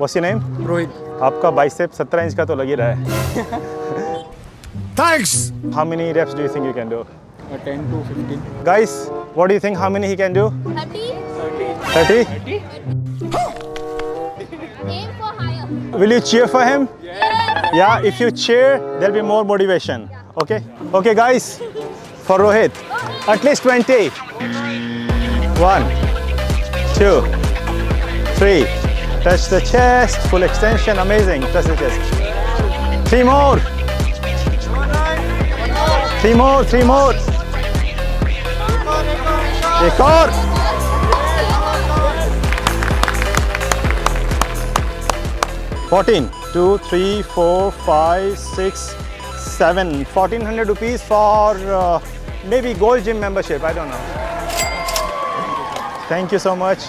What's your name? Rohit आपका bicep 17 inch का तो लग ही रहा है Thanks! How many reps do you think you can do? Ten to fifteen Guys, what do you think? How many he can do? 30. 30? Aim for higher. Will you cheer for him? Yes. Yeah, if you cheer, there'll be more motivation. Okay? Okay, guys, for Rohit, at least 20. One, two, three. Touch the chest, full extension, amazing. Touch the chest. Three more. Three more, three more. Take Fourteen. Two, three, four, five, six, seven. Fourteen hundred rupees for uh, maybe gold gym membership. I don't know. Thank you so much.